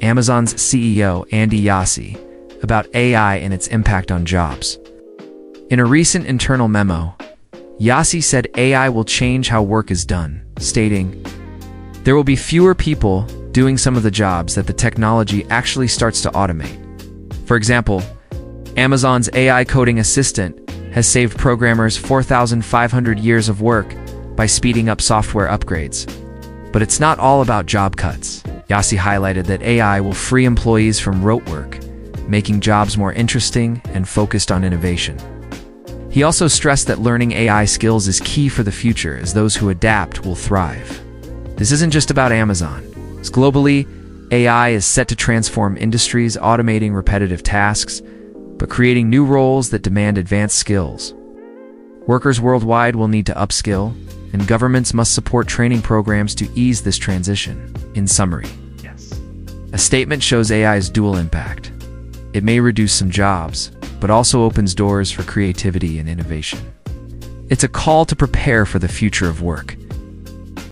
Amazon's CEO Andy Jassy about AI and its impact on jobs. In a recent internal memo, Jassy said AI will change how work is done, stating, There will be fewer people doing some of the jobs that the technology actually starts to automate. For example, Amazon's AI coding assistant has saved programmers 4,500 years of work by speeding up software upgrades. But it's not all about job cuts. Jassy highlighted that AI will free employees from rote work, making jobs more interesting and focused on innovation. He also stressed that learning AI skills is key for the future as those who adapt will thrive. This isn't just about Amazon. As globally, AI is set to transform industries, automating repetitive tasks, but creating new roles that demand advanced skills. Workers worldwide will need to upskill, and governments must support training programs to ease this transition. In summary, Yes. a statement shows AI's dual impact. It may reduce some jobs, but also opens doors for creativity and innovation. It's a call to prepare for the future of work,